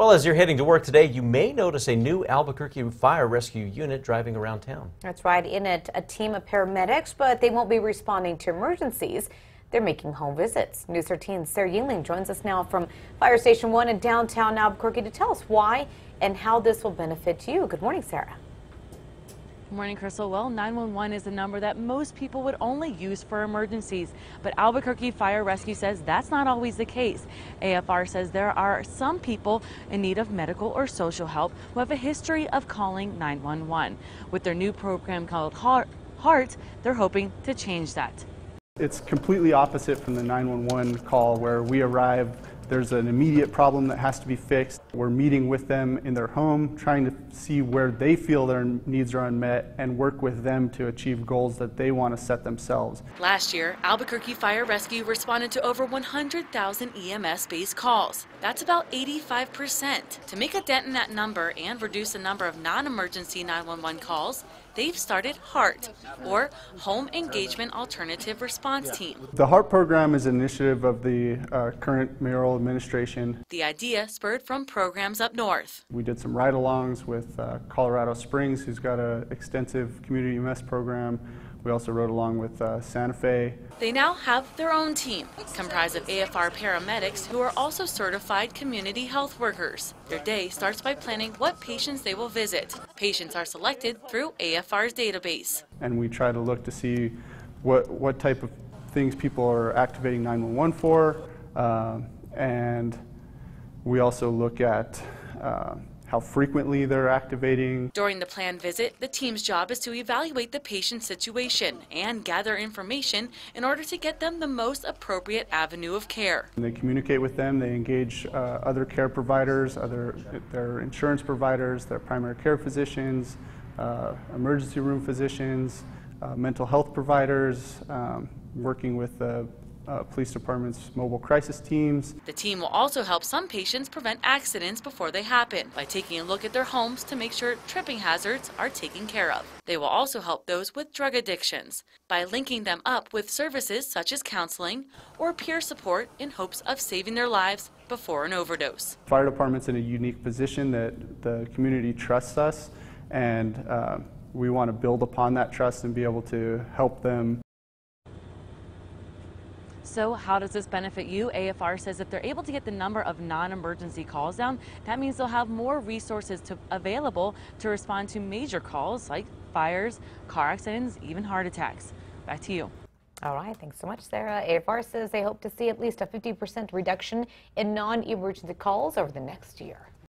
Well, as you're heading to work today, you may notice a new Albuquerque fire rescue unit driving around town. That's right. In it, a team of paramedics, but they won't be responding to emergencies. They're making home visits. News 13's Sarah Yingling joins us now from Fire Station 1 in downtown Albuquerque to tell us why and how this will benefit you. Good morning, Sarah. Morning, Crystal. Well, 911 is a number that most people would only use for emergencies, but Albuquerque Fire Rescue says that's not always the case. AFR says there are some people in need of medical or social help who have a history of calling 911. With their new program called HEART, they're hoping to change that. It's completely opposite from the 911 call where we arrive there's an immediate problem that has to be fixed. We're meeting with them in their home, trying to see where they feel their needs are unmet and work with them to achieve goals that they want to set themselves. Last year, Albuquerque Fire Rescue responded to over 100,000 EMS based calls. That's about 85%. To make a dent in that number and reduce the number of non emergency 911 calls, they've started HEART, or Home Engagement Alternative Response Team. The HEART program is an initiative of the uh, current mayoral administration. The idea spurred from programs up north. We did some ride-alongs with uh, Colorado Springs, who's got an extensive community EMS program. We also rode along with uh, Santa Fe. They now have their own team, comprised of AFR paramedics who are also certified community health workers. Their day starts by planning what patients they will visit. Patients are selected through AFR's database. And we try to look to see what, what type of things people are activating 911 for, uh, and we also look at uh, how frequently they're activating. During the planned visit, the team's job is to evaluate the patient's situation and gather information in order to get them the most appropriate avenue of care. And they communicate with them, they engage uh, other care providers, other their insurance providers, their primary care physicians, uh, emergency room physicians, uh, mental health providers, um, working with the uh, police department's mobile crisis teams. The team will also help some patients prevent accidents before they happen by taking a look at their homes to make sure tripping hazards are taken care of. They will also help those with drug addictions by linking them up with services such as counseling or peer support in hopes of saving their lives before an overdose. Fire department's in a unique position that the community trusts us and uh, we want to build upon that trust and be able to help them so how does this benefit you? AFR says if they're able to get the number of non-emergency calls down, that means they'll have more resources to, available to respond to major calls like fires, car accidents, even heart attacks. Back to you. All right, thanks so much, Sarah. AFR says they hope to see at least a 50% reduction in non-emergency calls over the next year.